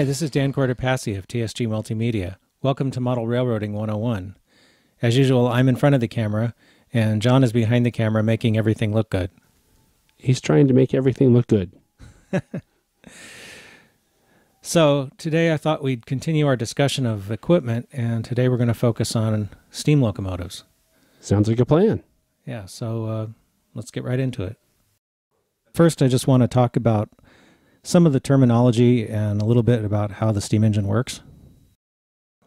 Hi, this is Dan Cortopassi of TSG Multimedia. Welcome to Model Railroading 101. As usual, I'm in front of the camera, and John is behind the camera making everything look good. He's trying to make everything look good. So, today I thought we'd continue our discussion of equipment, and today we're going to focus on steam locomotives. Sounds like a plan. Yeah, so uh, let's get right into it. First, I just want to talk about some of the terminology and a little bit about how the steam engine works.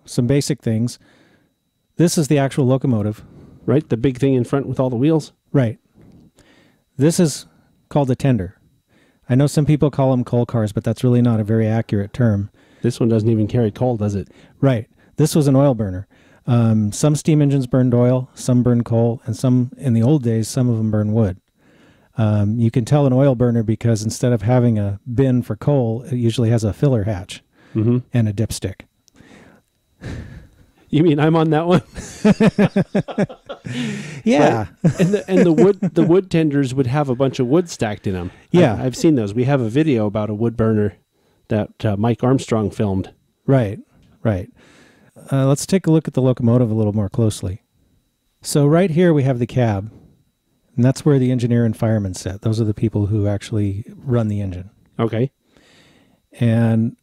Some basic things. This is the actual locomotive. Right? The big thing in front with all the wheels? Right. This is called a tender. I know some people call them coal cars, but that's really not a very accurate term. This one doesn't even carry coal, does it? Right. This was an oil burner. Um, some steam engines burned oil, some burned coal, and some, in the old days, some of them burned wood. Um, you can tell an oil burner because instead of having a bin for coal, it usually has a filler hatch Mm-hmm. and a dipstick. You mean I'm on that one? Yeah. and the and the wood the wood tenders would have a bunch of wood stacked in them. Yeah. I, have seen those. We have a video about a wood burner that uh, Mike Armstrong filmed. Right, right. Uh, let's take a look at the locomotive a little more closely. So, right here we have the cab, and that's where the engineer and fireman sit. Those are the people who actually run the engine. Okay. And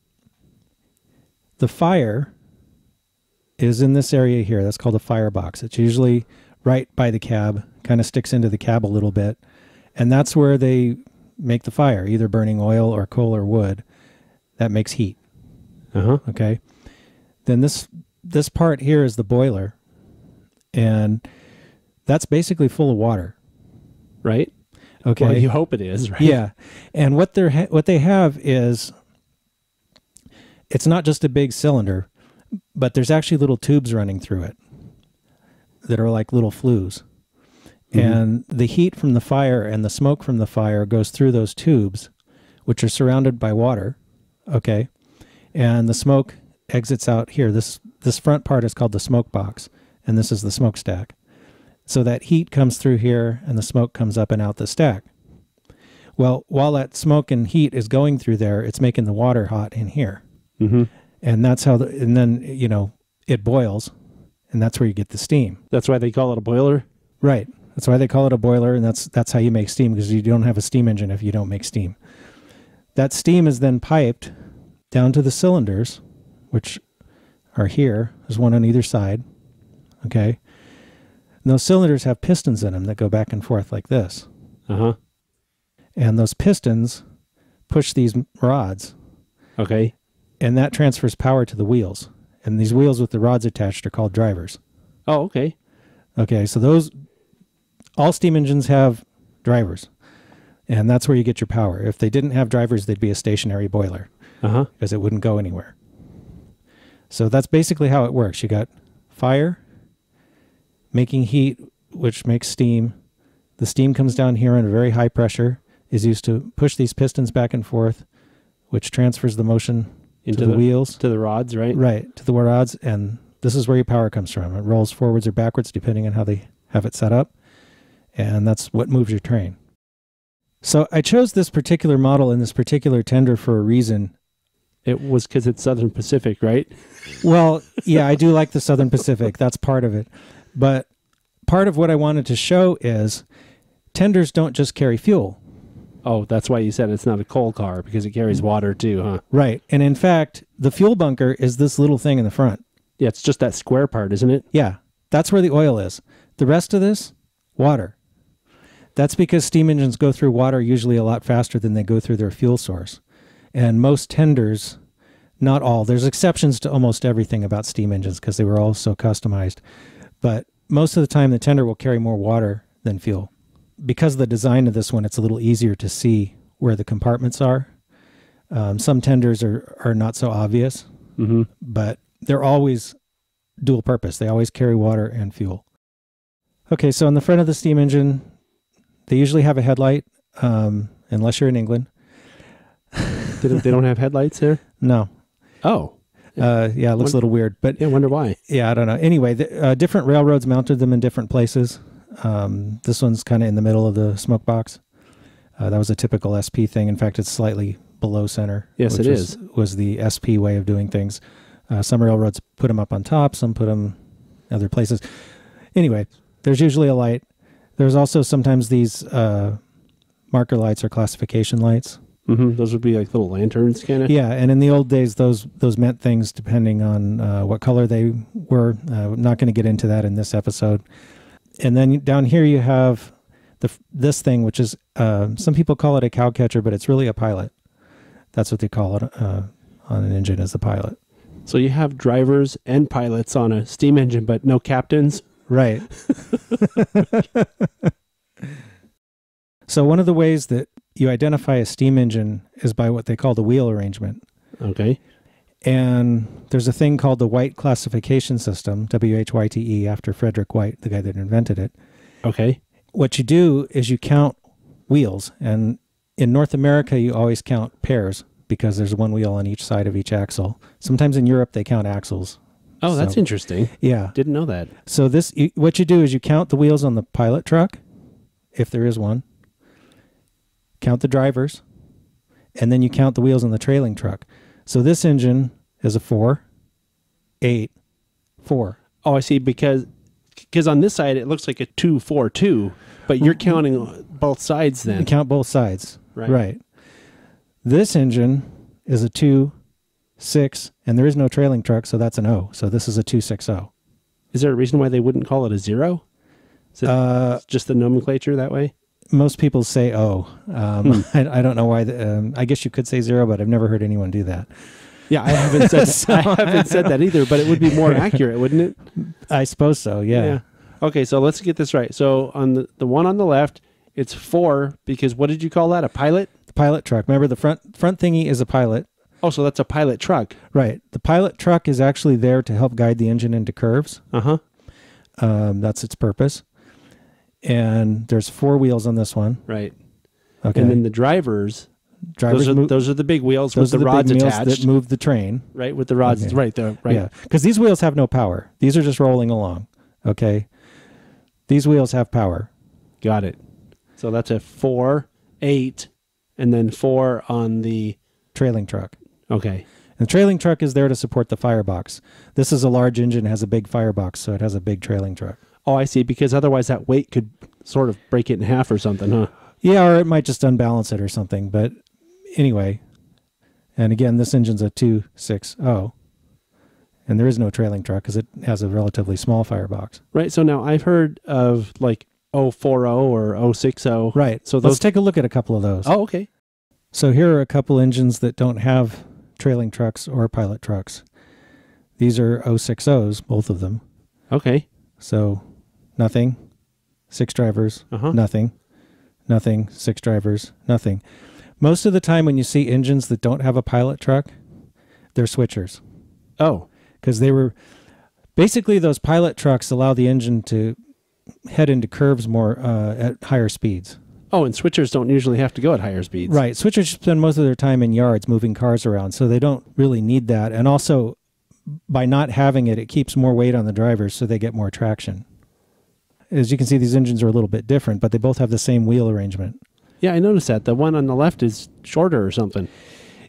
the fire is in this area here. That's called a firebox. It's usually right by the cab, kind of sticks into the cab a little bit. And that's where they make the fire, either burning oil or coal or wood. That makes heat. Uh huh. Okay. Then this this part here is the boiler, and that's basically full of water. Right. Okay. Well, you hope it is. Right. Yeah, and what they're ha- what they have is it's not just a big cylinder, but there's actually little tubes running through it that are like little flues. Mhm. And the heat from the fire and the smoke from the fire goes through those tubes, which are surrounded by water. Okay. And the smoke exits out here. This this front part is called the smoke box, and this is the smokestack. So that heat comes through here and the smoke comes up and out the stack. Well, while that smoke and heat is going through there, it's making the water hot in here. Mm-hmm. And that's how the and then you know, it boils and that's where you get the steam. That's why they call it a boiler. Right. That's why they call it a boiler, and that's that's how you make steam because you don't have a steam engine if you don't make steam. That steam is then piped down to the cylinders, which are here. There's one on either side. Okay. And those cylinders have pistons in them that go back and forth like this. Uh huh. And those pistons push these rods, Okay. and that transfers power to the wheels. And these wheels with the rods attached are called drivers. Oh, okay. Okay, so those all steam engines have drivers, and that's where you get your power. If they didn't have drivers, they'd be a stationary boiler Uh huh. because it wouldn't go anywhere. So that's basically how it works. You got fire making heat, which makes steam. The steam comes down here under very high pressure, is used to push these pistons back and forth, which transfers the motion Into to the, the, wheels. to the rods, right? Right, to the rods, and this is where your power comes from. It rolls forwards or backwards depending on how they have it set up, and that's what moves your train. So I chose this particular model and this particular tender for a reason. It was because it's Southern Pacific, right? Well, yeah, I do like the Southern Pacific. That's part of it. But part of what I wanted to show is tenders don't just carry fuel. Oh, that's why you said it's not a coal car because it carries water too, huh? Right. And in fact, the fuel bunker is this little thing in the front. Yeah, it's just that square part, isn't it? Yeah, that's where the oil is. The rest of this, water. That's because steam engines go through water usually a lot faster than they go through their fuel source. And most tenders, not all, there's exceptions to almost everything about steam engines because they were all so customized. But most of the time, the tender will carry more water than fuel. Because of the design of this one, it's a little easier to see where the compartments are. Um, some tenders are, are not so obvious, Mm-hmm. but they're always dual purpose. They always carry water and fuel. Okay, so on the front of the steam engine, they usually have a headlight, um, unless you're in England. They don't, they don't have headlights there? No, Oh. Uh, yeah, it looks a little weird, but Yeah, I wonder why. yeah, I don't know. Anyway, the, uh, different railroads mounted them in different places. Um, this one's kind of in the middle of the smoke box. Uh, that was a typical SP thing. In fact, it's slightly below center. Yes, which it was, is. Was the SP way of doing things. Uh, some railroads put them up on top, some put them other places. Anyway, there's usually a light. There's also sometimes these uh, marker lights or classification lights. Hmm Those would be like little lanterns, kind of. Yeah, and in the old days, those those meant things depending on uh, what color they were. Uh, I'm not going to get into that in this episode. And then down here you have the this thing, which is uh, some people call it a cow catcher, but it's really a pilot. That's what they call it uh, on an engine as the pilot. So you have drivers and pilots on a steam engine, but no captains. Right. so one of the ways that you identify a steam engine is by what they call the wheel arrangement. Okay. And there's a thing called the Whyte classification system, W H Y T E, after Frederick Whyte, the guy that invented it. Okay. What you do is you count wheels. And in North America, you always count pairs because there's one wheel on each side of each axle. Sometimes in Europe, they count axles. Oh, that's So- interesting. Yeah. Didn't know that. So this, what you do is you count the wheels on the pilot truck, if there is one. Count the drivers, and then you count the wheels on the trailing truck. So this engine is a four, eight, four. Oh, I see. Because because on this side it looks like a two four two, but you're counting both sides You then. count both sides. Right. Right. This engine is a two, six, and there is no trailing truck, so that's an O. So this is a two six O. Is there a reason why they wouldn't call it a zero? Is it Uh, just the nomenclature that way? Most people say oh. Um, I, I don't know why. The, um, I guess you could say zero, but I've never heard anyone do that. Yeah, I haven't said I haven't said that either, but it would be more accurate, wouldn't it? I suppose so. Yeah. Okay, so let's get this right. So on the the one on the left, it's four because what did you call that? A pilot? The pilot truck. Remember the front front thingy is a pilot. Oh, so that's a pilot truck. Right. The pilot truck is actually there to help guide the engine into curves. Uh huh. Um, that's its purpose. And there's four wheels on this one. Right. Okay. And then the drivers, drivers those are move, those are the big wheels those with are the, the rods attached. that move the train. right, with the rods. Okay. Right, the right. Yeah. Because these wheels have no power. These are just rolling along. Okay. These wheels have power. Got it. So that's a four, eight, and then four on the. Trailing truck. Okay. And the trailing truck is there to support the firebox. This is a large engine, has a big firebox, so it has a big trailing truck. Oh, I see. Because otherwise, that weight could sort of break it in half or something, huh? Yeah, or it might just unbalance it or something. But anyway, and again, this engine's a 260, and there is no trailing truck because it has a relatively small firebox. Right. So now I've heard of like 040 or 060. Right. So Let's take a look at a couple of those. oh, okay. So here are a couple engines that don't have trailing trucks or pilot trucks. These are 060s, both of them. Okay. So nothing, six drivers, Uh huh. nothing, nothing, six drivers, nothing. Most of the time, when you see engines that don't have a pilot truck, they're switchers Oh. because they were basically those pilot trucks allow the engine to head into curves more uh, at higher speeds. Oh, and switchers don't usually have to go at higher speeds. Right. Switchers spend most of their time in yards moving cars around, so they don't really need that. And also, by not having it, it keeps more weight on the drivers, so they get more traction. As you can see, these engines are a little bit different, but they both have the same wheel arrangement. Yeah, I noticed that. The one on the left is shorter or something.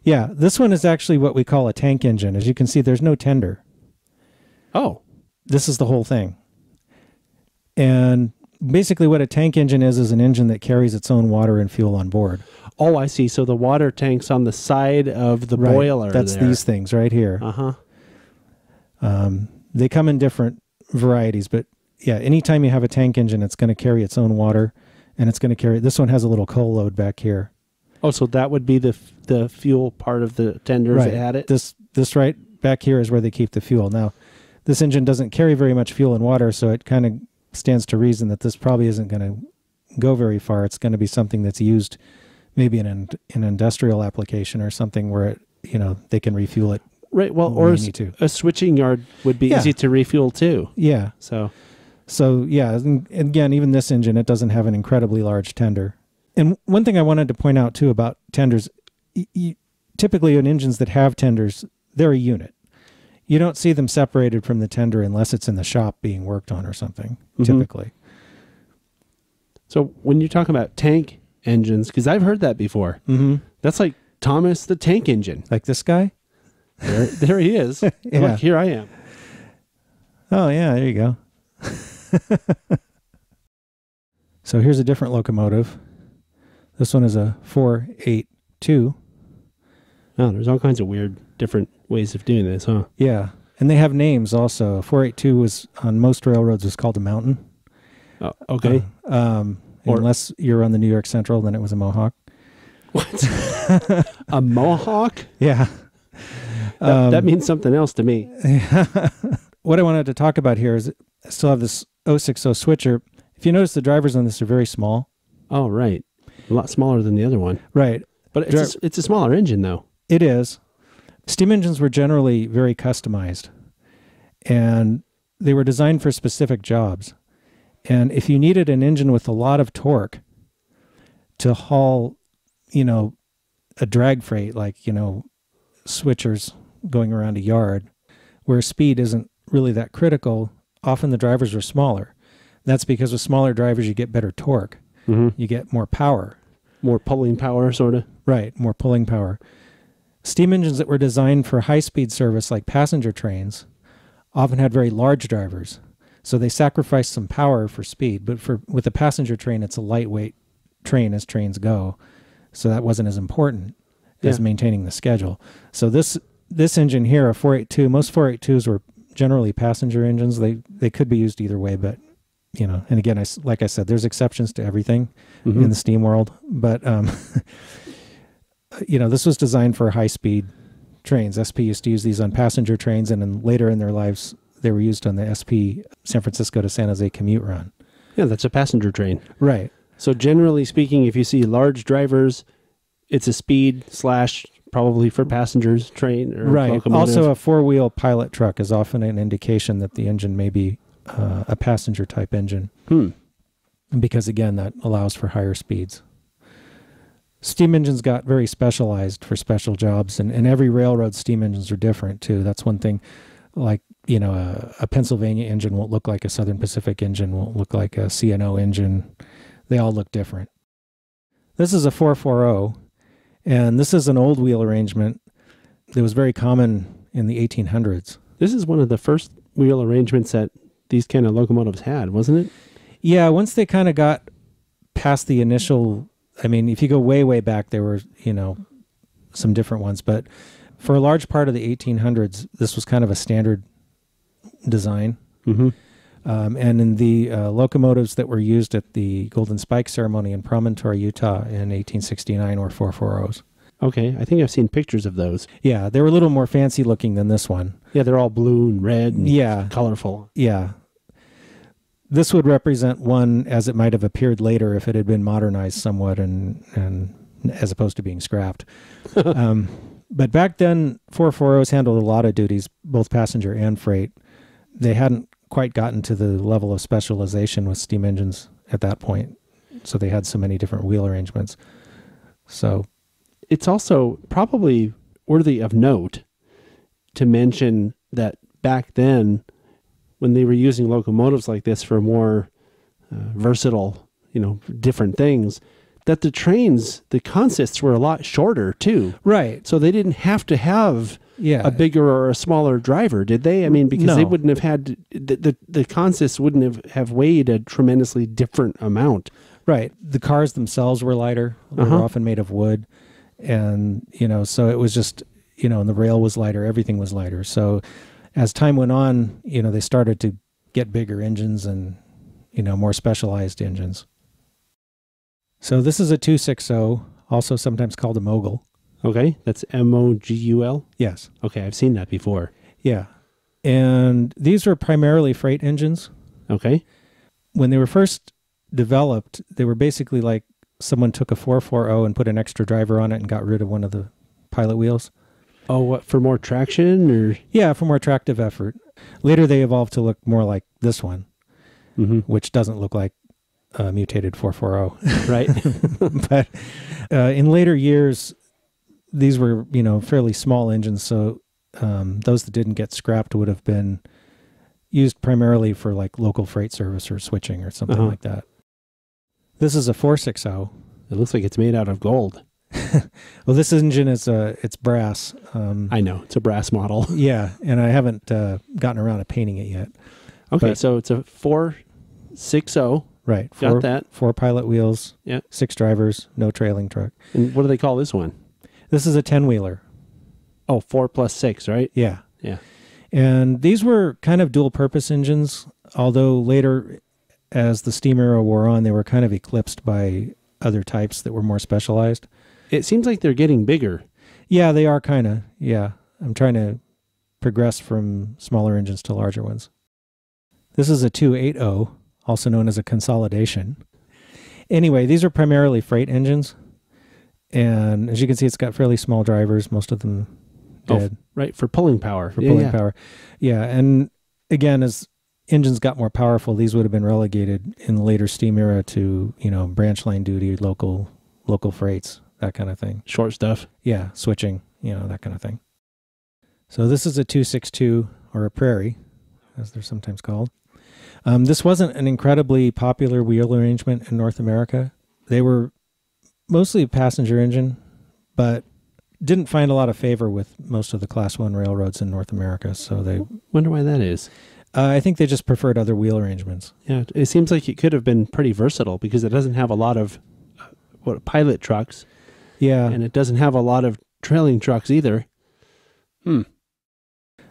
Yeah, this one is actually what we call a tank engine. As you can see, there's no tender. Oh. This is the whole thing. And basically, what a tank engine is is an engine that carries its own water and fuel on board. Oh, I see. So the water tank's on the side of the Right. boiler. That's there. these things right here. Uh huh. Um, they come in different varieties, but yeah, anytime you have a tank engine, it's going to carry its own water, and it's going to carry. This one has a little coal load back here. Oh, so that would be the f- the fuel part of the tender if it had it. This this right back here is where they keep the fuel. Now, this engine doesn't carry very much fuel and water, so it kind of stands to reason that this probably isn't going to go very far. It's going to be something that's used maybe in an, an industrial application or something where it you know they can refuel it. right. Well, or they s- need to. a switching yard would be Yeah. easy to refuel too. Yeah. So So yeah, and again, even this engine, it doesn't have an incredibly large tender. And one thing I wanted to point out too about tenders, typically in engines that have tenders, they're a unit. You don't see them separated from the tender unless it's in the shop being worked on or something. Mhm. Typically, so when you talk about tank engines, because I've heard that before, mm-hmm. that's like Thomas the Tank Engine. Like this guy? There, there he is. Yeah. Look, here I am. Oh, yeah, there you go. so here's a different locomotive. This one is a 482. Oh, there's all kinds of weird, different ways of doing this, huh? Yeah. And they have names also. 482 was on most railroads was called a mountain. Oh, okay. Uh, um, Or- unless you're on the New York Central, then it was a Mohawk. what? a Mohawk? Yeah. That, that Um, means something else to me. what I wanted to talk about here is I still have this 060 switcher. If you notice, the drivers on this are very small. Oh, right. A lot smaller than the other one. Right. But it's, a, s- it's a smaller engine, though. It is. Steam engines were generally very customized and they were designed for specific jobs. And if you needed an engine with a lot of torque to haul, you know, a drag freight like, you know, switchers going around a yard where speed isn't really that critical, often the drivers were smaller. That's because with smaller drivers you get better torque. Mm-hmm. You get more power. More pulling power, sort of. Right, more pulling power. Steam engines that were designed for high speed service, like passenger trains, often had very large drivers. So they sacrificed some power for speed, but for with a passenger train, it's a lightweight train as trains go. So that wasn't as important as maintaining the schedule. So this this engine here, a 482, most 482s were generally passenger engines. They they could be used either way, but you know, and again, I like I said, there's exceptions to everything Mhm. in the steam world but um you know this was designed for high speed trains sp used to use these on passenger trains and then later in their lives they were used on the sp san francisco to san jose commute run yeah, that's a passenger train. right So generally speaking, if you see large drivers, it's a speed slash probably for passengers train or right. locomotive. also a four-wheel pilot truck is often an indication that the engine may be uh, a passenger type engine. Hmm. because again that allows for higher speeds. Steam engines got very specialized for special jobs and, and every railroad steam engines are different too. That's one thing like you know a, a pennsylvania engine won't look like a southern pacific engine won't look like a cno engine. They all look different. This is a 440 and this is an old wheel arrangement that was very common in the 1800s This is one of the first wheel arrangements that these kind of locomotives had, wasn't it? Yeah, once they kind of got past the initial, I mean, if you go way, way back, there were, you know, some different ones. But for a large part of the 1800s, this was kind of a standard design. Mm-hmm. Um, and in the uh, locomotives that were used at the Golden Spike ceremony in Promontory, Utah in 1869 were 440s. Okay, I think I've seen pictures of those. Yeah, they were a little more fancy looking than this one. Yeah, they're all blue and red and Yeah, colorful. yeah. This would represent one as it might have appeared later if it had been modernized somewhat and and as opposed to being scrapped. um, but back then, 440s handled a lot of duties, both passenger and freight. They hadn't quite gotten to the level of specialization with steam engines at that point, so they had so many different wheel arrangements. So It's also probably worthy of note to mention that back then, when they were using locomotives like this for more uh, versatile, you know, different things, that the trains, the consists were a lot shorter too. right, So they didn't have to have yeah, a bigger or a smaller driver, did they? I mean, because they wouldn't have had the the, the consists wouldn't have, have weighed a tremendously different amount. Right. The cars themselves were lighter. They Uh-huh. were often made of wood. And, you know, so it was just, you know, and the rail was lighter, everything was lighter. So as time went on, you know, they started to get bigger engines and, you know, more specialized engines. So this is a 260, also sometimes called a mogul. Okay, that's M O G U L. Yes. Okay, I've seen that before. Yeah. And these were primarily freight engines. Okay, When they were first developed, they were basically like someone took a 440 and put an extra driver on it and got rid of one of the pilot wheels. oh, what for more traction or? Yeah, for more attractive effort. Later, they evolved to look more like this one, Mm-hmm. which doesn't look like a mutated 440. Right. but uh, in later years, these were you know fairly small engines, so um, those that didn't get scrapped would have been used primarily for like local freight service or switching or something Uh-huh. like that. This is a 460. it looks like it's made out of gold. Well, this engine is uh, it's brass. Um, I know it's a brass model. yeah, and I haven't uh, gotten around to painting it yet. Okay, But- so it's a four six zero. Right. Got Four, that. Four pilot wheels. Yeah. Six drivers. No trailing truck. And what do they call this one? This is a ten wheeler. Oh, four plus six, right? Yeah. Yeah. And these were kind of dual purpose engines, although later, as the steam era wore on, they were kind of eclipsed by other types that were more specialized. It seems like they're getting bigger. Yeah, they are kind of. Yeah. I'm trying to progress from smaller engines to larger ones. This is a 280, also known as a consolidation. Anyway, these are primarily freight engines. And as you can see, it's got fairly small drivers, most of them Oh. Right for pulling power. for Yeah, pulling yeah. power. Yeah, and again, as engines got more powerful, these would have been relegated in the later steam era to you know branch line duty, local local freights, that kind of thing. Short stuff. Yeah, switching, you know, that kind of thing. So this is a 262 or a prairie, as they're sometimes called. Um, this wasn't an incredibly popular wheel arrangement in North America. They were mostly a passenger engine, but didn't find a lot of favor with most of the Class One railroads in North America. So they, uh, Wonder why that is. I think, they just preferred other wheel arrangements. Yeah, it seems like it could have been pretty versatile because it doesn't have a lot of uh, what pilot trucks, Yeah, and it doesn't have a lot of trailing trucks either. Hmm.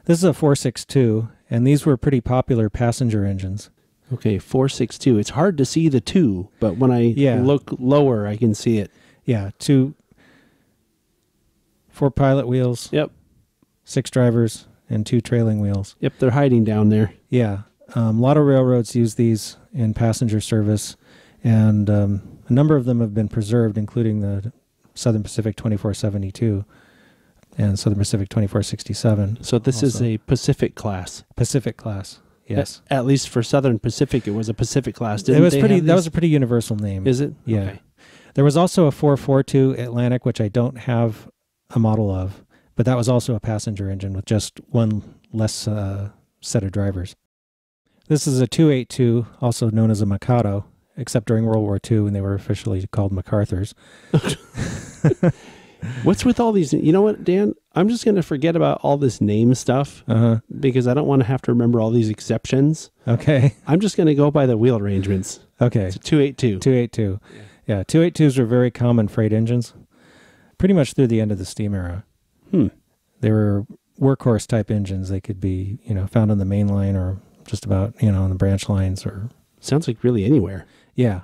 this is a 462, and these were pretty popular passenger engines. Okay, four six two. It's hard to see the two, but when I Yeah. look lower, I can see it. Yeah, two, four pilot wheels. Yep. Six drivers and two trailing wheels. Yep, they're hiding down there. Yeah, um, a lot of railroads use these in passenger service, and um, a number of them have been preserved, including the Southern Pacific 2472 and Southern Pacific 2467 So this is a Pacific class. Pacific class. Yes, At, at least for Southern Pacific, it was a Pacific class. Didn't it was pretty. That was a pretty universal name. Is it? Yeah. Okay. There was also a 442 Atlantic, which I don't have a model of, but that was also a passenger engine with just one less uh, set of drivers. This is a 282, also known as a Mikado, except during World War II when they were officially called MacArthur's. What's with all these? You know what, Dan? I'm just going to forget about all this name stuff Uh huh. because I don't want to have to remember all these exceptions. Okay. I'm just going to go by the wheel arrangements. Okay. It's a 282. 282. Yeah, 282s were very common freight engines pretty much through the end of the steam era. Hmm. They were workhorse type engines. They could be, you know, found on the main line or just about, you know, on the branch lines or Sounds like really anywhere. yeah.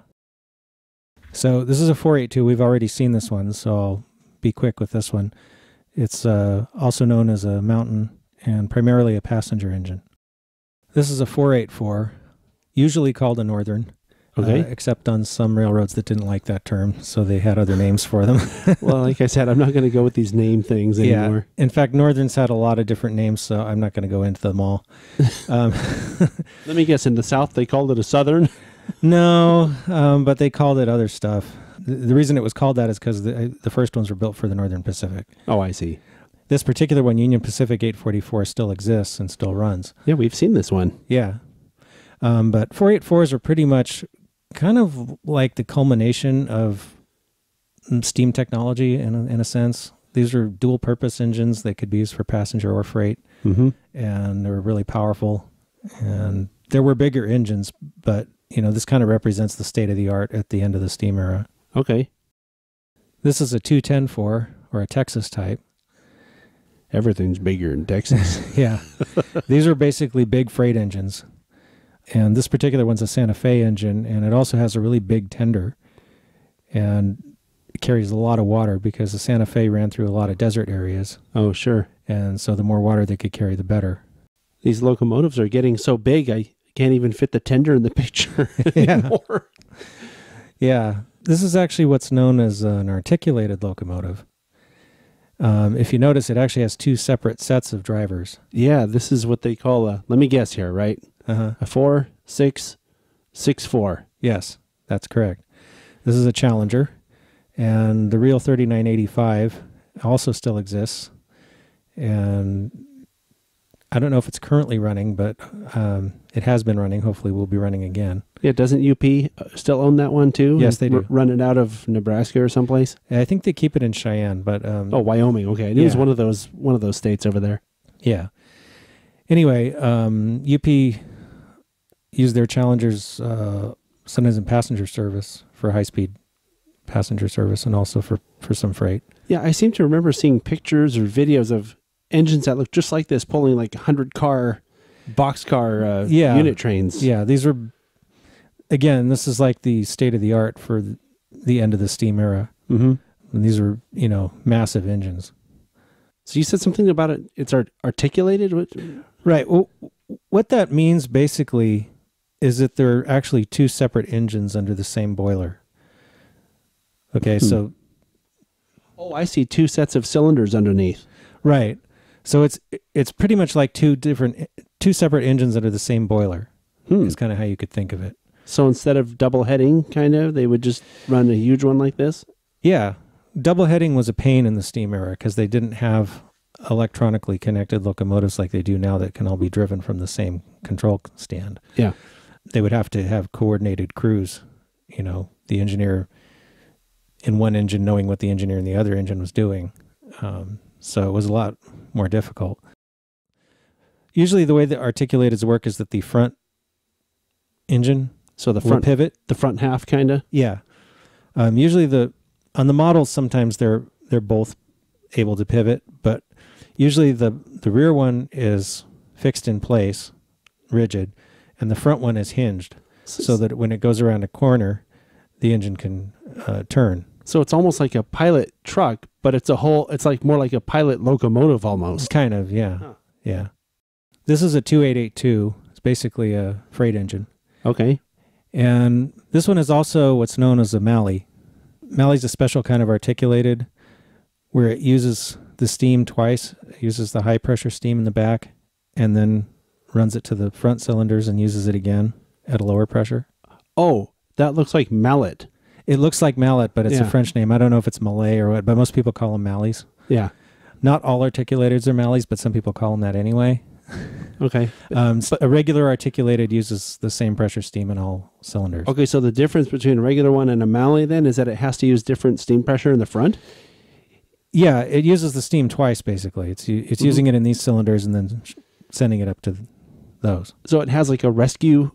So this is a 482. We've already seen this one, so I'll be quick with this one. It's uh, also known as a mountain and primarily a passenger engine. This is a 484, usually called a northern. Okay. uh, except on some railroads that didn't like that term, so they had other names for them. well, like I said, I'm not going to go with these name things anymore. Yeah. In fact, Northerns had a lot of different names, so I'm not going to go into them all. Um, Let me guess. In the South, they called it a Southern. no, um, but they called it other stuff. The, reason it was called that is because the, the first ones were built for the Northern Pacific. Oh, I see. This particular one, Union Pacific 844, still exists and still runs. Yeah, we've seen this one. Yeah. Um, but 484s are pretty much kind of like the culmination of steam technology in a, in a sense. These are dual purpose engines. that could be used for passenger or freight, Mm-hmm. and they're really powerful. And there were bigger engines, but you know, this kind of represents the state of the art at the end of the steam era. Okay. This is a 2104 or a Texas type. Everything's bigger in Texas. Yeah. These are basically big freight engines. And this particular one's a Santa Fe engine, and it also has a really big tender. And it carries a lot of water because the Santa Fe ran through a lot of desert areas. oh, sure. And so the more water they could carry, the better. These locomotives are getting so big, I can't even fit the tender in the picture Yeah. anymore. Yeah. This is actually what's known as an articulated locomotive. Um, if you notice, it actually has two separate sets of drivers. Yeah, this is what they call a. Let me guess here, right? Uh-huh. A four, six, six, four. Yes, that's correct. This is a Challenger, and the real 3985 also still exists. And I don't know if it's currently running, but um, It has been running. Hopefully, we'll be running again. Yeah, doesn't UP uh, still own that one too? Yes, they And r- do. run it out of Nebraska or someplace. I think they keep it in Cheyenne, but um, Oh, Wyoming. Okay, it was Yeah. one of those one of those states over there. Yeah. Anyway, um, UP used their Challengers uh, sometimes in passenger service for high speed passenger service and also for, for some freight. Yeah, I seem to remember seeing pictures or videos of engines that look just like this pulling like hundred car boxcar uh, Yeah. unit trains. Yeah, these were again. This is like the state of the art for the end of the steam era. Mm-hmm. And these are you know massive engines. So you said something about it. It's art- articulated. What? Right. Well, what that means basically is that there are actually two separate engines under the same boiler. Okay, Hmm. so Oh, I see two sets of cylinders underneath. Right. So it's it's pretty much like two different two separate engines under the same boiler. Hmm. Is kind of how you could think of it. So instead of double heading, kind of, they would just run a huge one like this. Yeah. Double heading was a pain in the steam era because they didn't have electronically connected locomotives like they do now that can all be driven from the same control stand. Yeah. They would have to have coordinated crews, you know, the engineer in one engine knowing what the engineer in the other engine was doing. Um, so it was a lot more difficult. Usually, the way that articulateds work is that the front engine So the will front, pivot. the front half, kind of. Yeah. Um, usually, the on the models, sometimes they're they're both able to pivot, but usually the the rear one is fixed in place, rigid, and the front one is hinged, so that when it goes around a corner, the engine can uh, turn. So it's almost like a pilot truck, but it's a whole. It's like more like a pilot locomotive almost. Kind of, yeah, Huh. yeah. This is a 2882. It's basically a freight engine. Okay. And this one is also what's known as a Malley. Malley's a special kind of articulated where it uses the steam twice. It uses the high pressure steam in the back and then runs it to the front cylinders and uses it again at a lower pressure. Oh, that looks like mallet. It looks like mallet, but it's Yeah. a French name. I don't know if it's Malay or what, but most people call them Malleys. Yeah. Not all articulators are Malleys, but some people call them that anyway. Okay. Um, s- a regular articulated uses the same pressure steam in all cylinders. Okay. So the difference between a regular one and a mallet then is that it has to use different steam pressure in the front. Yeah, it uses the steam twice basically. It's it's Mhm. using it in these cylinders and then sending it up to those. So it has like a rescue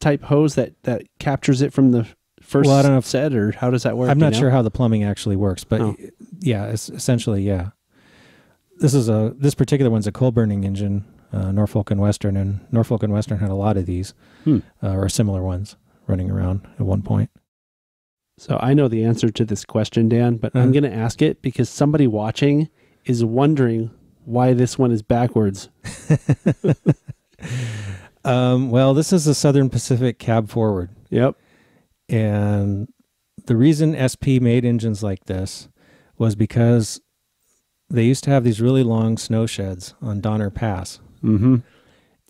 type hose that that captures it from the first Well, I don't know if- set, or how does that work? I'm you not know? sure how the plumbing actually works, but Oh. yeah, es- essentially, yeah. This is a this particular one's a coal burning engine, uh, Norfolk and Western, and Norfolk and Western had a lot of these Hmm. uh, or similar ones running around at one point. So I know the answer to this question, Dan, but I'm Uh-huh. going to ask it because somebody watching is wondering why this one is backwards. Um, well, this is a Southern Pacific cab forward. Yep. And the reason SP made engines like this was because they used to have these really long snow sheds on Donner Pass. Mm-hmm.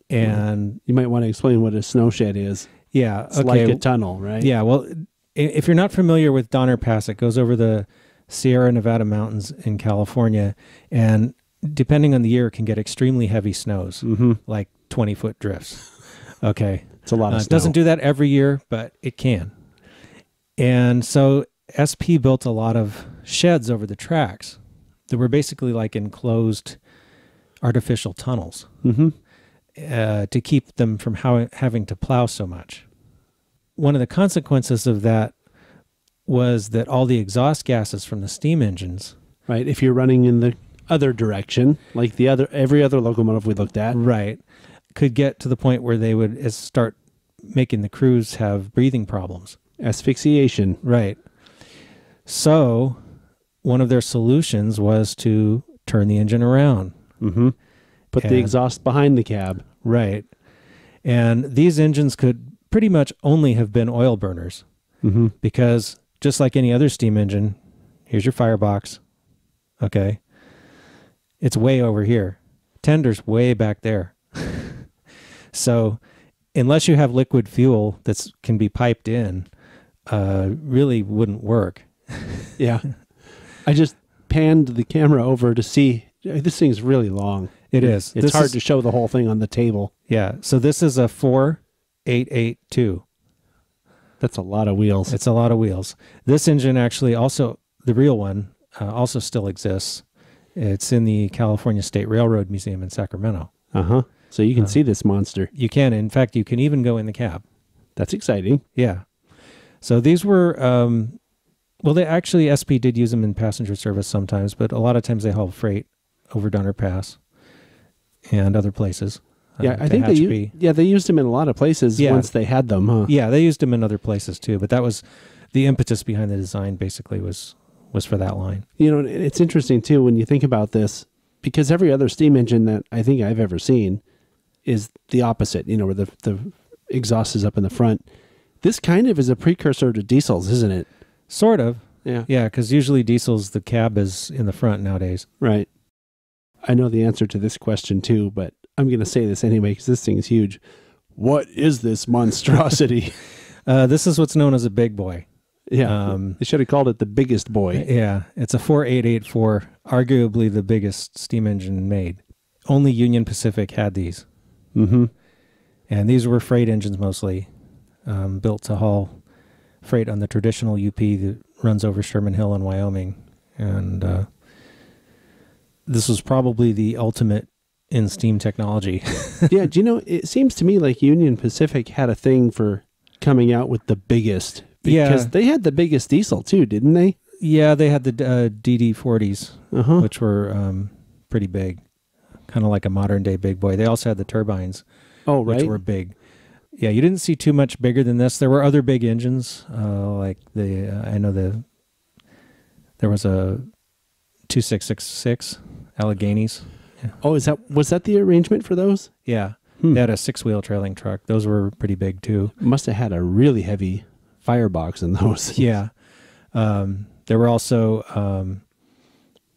And You might want to explain what a snow shed is. yeah, It's okay. like a tunnel, right? yeah, well, if you're not familiar with Donner Pass, it goes over the Sierra Nevada mountains in California. And depending on the year, it can get extremely heavy snows, Mm-hmm. like 20 foot drifts. Okay. It's a lot Uh, it doesn't do that every year, but it can. And so SP built a lot of sheds over the tracks that were basically like enclosed artificial tunnels Mm-hmm. uh, to keep them from how, having to plow so much. One of the consequences of that was that all the exhaust gases from the steam engines, Right. If you're running in the other direction, like the other every other locomotive we looked at. right, could get to the point where they would start making the crews have breathing problems. Asphyxiation. Right. So, one of their solutions was to turn the engine around. Mm-hmm. Put the exhaust behind the cab. Right. And these engines could pretty much only have been oil burners Mm-hmm. because just like any other steam engine, here's your firebox. Okay. It's way over here. Tender's way back there. so, unless you have liquid fuel that can be piped in, uh, really wouldn't work. Yeah. I just panned the camera over to see. This thing's really long. It is. It's This hard is- to show the whole thing on the table. Yeah. So this is a 4882. That's a lot of wheels. It's a lot of wheels. This engine actually also, the real one, uh, also still exists. It's in the California State Railroad Museum in Sacramento. Uh huh. So you can Uh. see this monster. You can, in fact, you can even go in the cab. That's exciting. Yeah. So these were, um, well, they actually, SP did use them in passenger service sometimes, but a lot of times they haul freight over Donner Pass and other places. uh, Yeah, I to think they u- yeah they used them in a lot of places Yeah. once they had them, huh? Yeah, they used them in other places too, but that was the impetus behind the design. Basically, was was for that line. You know, it's interesting too when you think about this because every other steam engine that I think I've ever seen is the opposite. You know, where the the exhaust is up in the front. This kind of is a precursor to diesels, isn't it? Sort of, Yeah. yeah, because usually diesels the cab is in the front nowadays. Right. I know the answer to this question too, but I'm going to say this anyway because this thing is huge. What is this monstrosity? Uh, this is what's known as a big boy. yeah. Um, they should have called it the biggest boy. Yeah, it's a 4884, arguably the biggest steam engine made. Only Union Pacific had these, Mm-hmm. and these were freight engines mostly, um, built to haul freight on the traditional UP that runs over Sherman Hill in Wyoming. And uh, this was probably the ultimate in steam technology. yeah. Do you know? It seems to me like Union Pacific had a thing for coming out with the biggest. Yeah. Because they had the biggest diesel too, didn't they? yeah, they had the uh, DD40s, Uh huh. which were um, pretty big, kind of like a modern day big boy. They also had the turbines. Oh, right. which were big. Yeah, you didn't see too much bigger than this. There were other big engines, uh, like the uh, I know the there was a two six six six Alleghenies. oh, is that was that the arrangement for those? Yeah, Hmm. they had a six wheel trailing truck. Those were pretty big too. Must have had a really heavy firebox in those. Yeah, um, there were also um,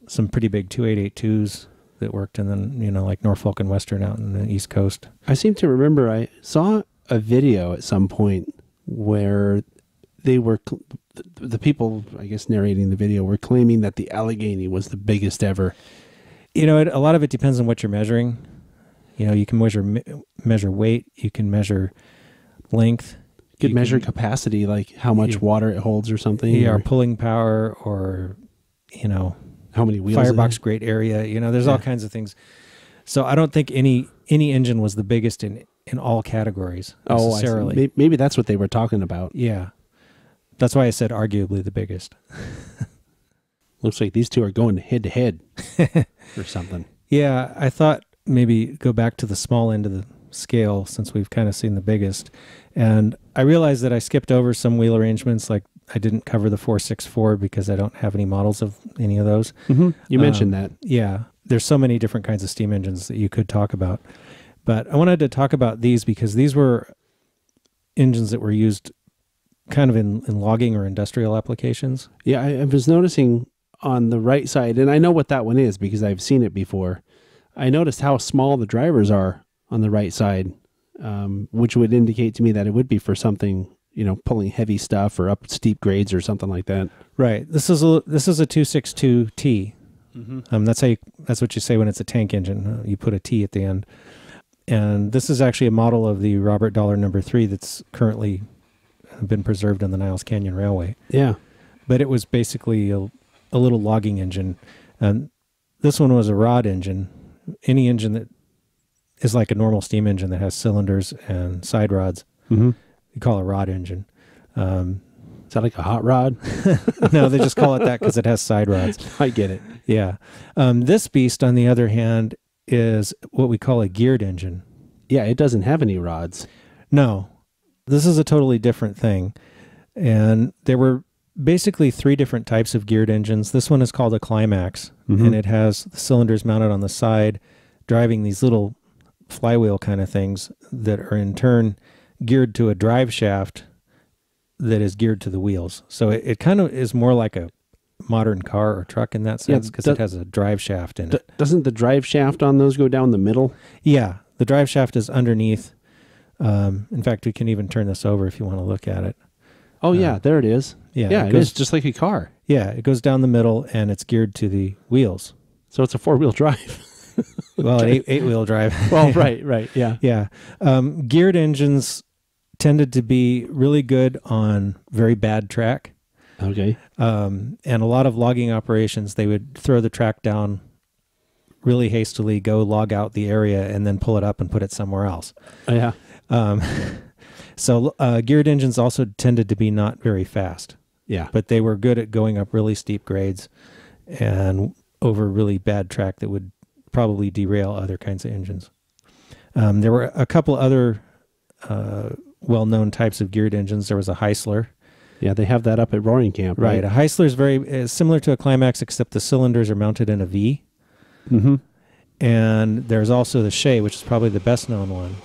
some pretty big two eight eight twos that worked, and then you know like Norfolk and Western out in the East Coast. I seem to remember I saw a video at some point where they were the, the people I guess narrating the video were claiming that the Allegheny was the biggest ever. You know, it, a lot of it depends on what you're measuring. You know, you can measure me- measure weight, you can measure length, Could You measure can- capacity, like how much Yeah. water it holds or something. yeah, or pulling power, or you know, how many wheels? firebox grate area. You know, there's all kinds of things. So I don't think any any engine was the biggest in in all categories Oh, I see. necessarily. May- Maybe that's what they were talking about. Yeah, that's why I said arguably the biggest. Looks like these two are going head to head or something. Yeah, I thought maybe go back to the small end of the scale since we've kind of seen the biggest. And I realized that I skipped over some wheel arrangements, like I didn't cover the 464 because I don't have any models of any of those. Mm-hmm. You mentioned Um, that. Yeah, there's so many different kinds of steam engines that you could talk about. But I wanted to talk about these because these were engines that were used kind of in, in logging or industrial applications. Yeah, I, I was noticing on the right side, and I know what that one is because I've seen it before. I noticed how small the drivers are on the right side, um, which would indicate to me that it would be for something, you know, pulling heavy stuff or up steep grades or something like that. Right. This is a this is a 262T. Mm-hmm. Um, that's how you, that's what you say when it's a tank engine. Uh, you put a T at the end. And this is actually a model of the Robert Dollar number three that's currently been preserved on the Niles Canyon Railway. Yeah. But it was basically a, a little logging engine. And this one was a rod engine. Any engine that is like a normal steam engine that has cylinders and side rods, Mm-hmm. you call a rod engine. Um, Is that like a hot rod? no, they just call it that because it has side rods. I get it. Yeah. Um, this beast, on the other hand, is what we call a geared engine. Yeah, it doesn't have any rods. No, this is a totally different thing. And there were basically three different types of geared engines. This one is called a Climax, Mhm. and it has the cylinders mounted on the side, driving these little flywheel kind of things that are in turn geared to a drive shaft that is geared to the wheels. So it, it kind of is more like a modern car or truck in that sense because do- it has a drive shaft in it. Doesn't the drive shaft on those go down the middle? Yeah, the drive shaft is underneath. Um, in fact, we can even turn this over if you want to look at it. Oh yeah, there it is. Yeah, Yeah, it it goes, is just like a car. Yeah, it goes down the middle and it's geared to the wheels. So it's a four wheel drive. well, an eight eight wheel drive. Well, right, right, yeah. yeah. Um, geared engines tended to be really good on very bad track. Okay. Um, and a lot of logging operations, they would throw the track down really hastily, go log out the area, and then pull it up and put it somewhere else. Oh, yeah. Um, so uh, geared engines also tended to be not very fast, Yeah. but they were good at going up really steep grades and over really bad track that would probably derail other kinds of engines. Um, there were a couple other uh, well-known types of geared engines. There was a Heisler. Yeah, they have that up at Roaring Camp, Right. right? A Heisler is very is similar to a Climax, except the cylinders are mounted in a V. Mm-hmm. And there's also the Shay, which is probably the best known one.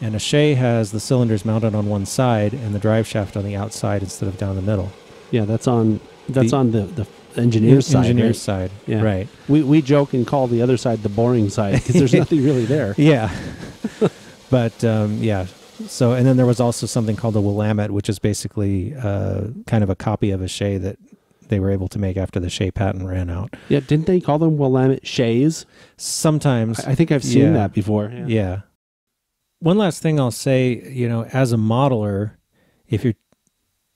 And a Shay has the cylinders mounted on one side and the drive shaft on the outside instead of down the middle. Yeah, that's on that's The- on the the engineer's side. Engineer's right? side. Yeah. Right. We we joke and call the other side the boring side because there's nothing really there. Yeah. but um, yeah. So, and then there was also something called a Willamette, which is basically uh, kind of a copy of a Shay that they were able to make after the Shay patent ran out. Yeah, didn't they call them Willamette Shays? Sometimes I, I think I've seen Yeah. that before. Yeah. One last thing I'll say, you know, as a modeler, if you're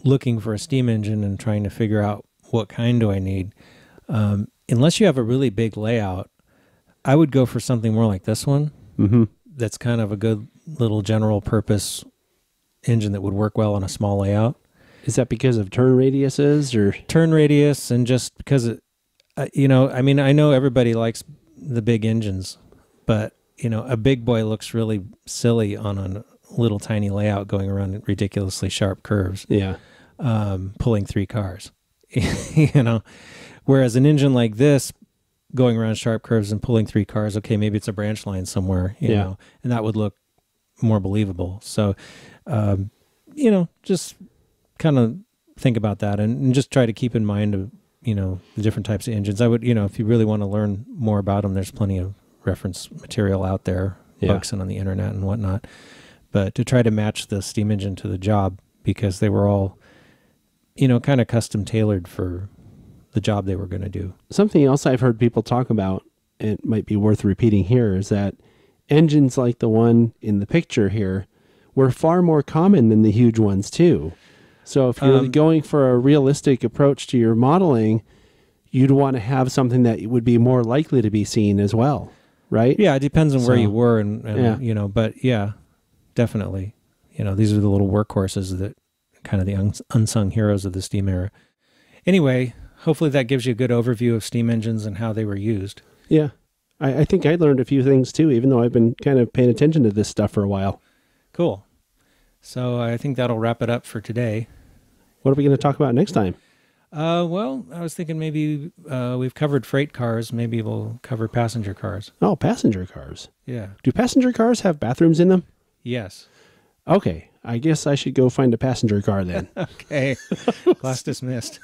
looking for a steam engine and trying to figure out what kind do I need, um, unless you have a really big layout, I would go for something more like this one. Mm-hmm. That's kind of a good little general purpose engine that would work well on a small layout. Is that because of turn radiuses or? Turn radius and just because it, uh, you know, I mean, I know everybody likes the big engines, but you know, a big boy looks really silly on a little tiny layout going around ridiculously sharp curves, Yeah. um, pulling three cars. you know, whereas an engine like this going around sharp curves and pulling three cars, okay, maybe it's a branch line somewhere, you Yeah. know, and that would look more believable. So, um, you know, just kind of think about that and, and just try to keep in mind of you know the different types of engines. I would you know if you really want to learn more about them, there's plenty of reference material out there, Yeah. books and on the internet and whatnot. But to try to match the steam engine to the job because they were all you know kind of custom tailored for the job they were going to do. Something else I've heard people talk about, it might be worth repeating here, is that engines like the one in the picture here were far more common than the huge ones too. So if you're Um, going for a realistic approach to your modeling, you'd want to have something that would be more likely to be seen as well, right? Yeah, it depends on where you were and, and yeah. you know, but yeah, definitely. You know, these are the little workhorses that kind of the uns- unsung heroes of the steam era. Anyway, hopefully that gives you a good overview of steam engines and how they were used. Yeah. I, I think I learned a few things too, even though I've been kind of paying attention to this stuff for a while. Cool. So I think that'll wrap it up for today. What are we going to talk about next time? Uh, well, I was thinking maybe uh, we've covered freight cars. Maybe we'll cover passenger cars. Oh, passenger cars. Yeah. Do passenger cars have bathrooms in them? Yes. Okay. I guess I should go find a passenger car then. Okay. Class dismissed.